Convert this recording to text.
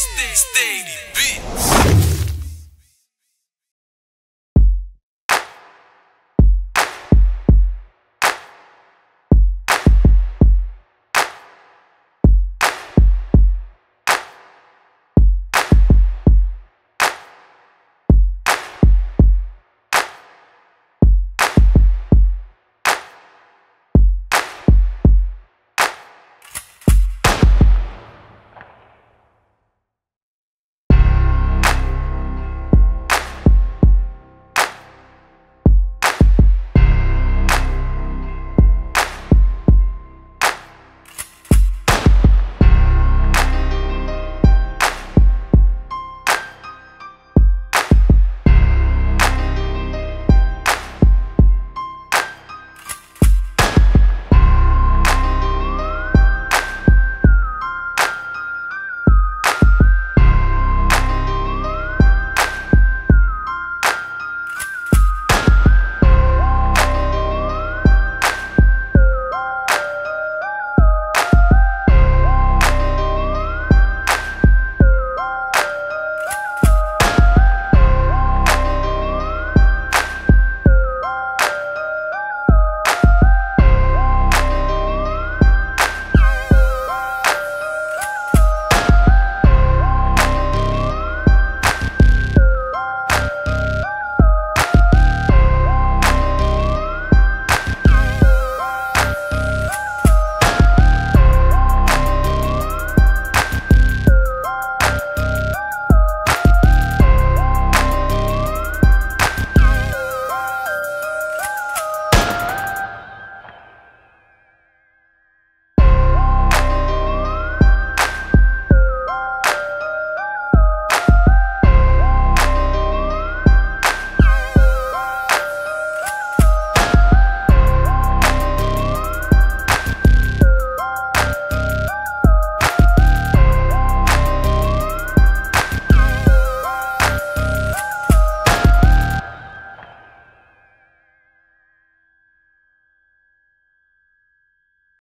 Steady beats.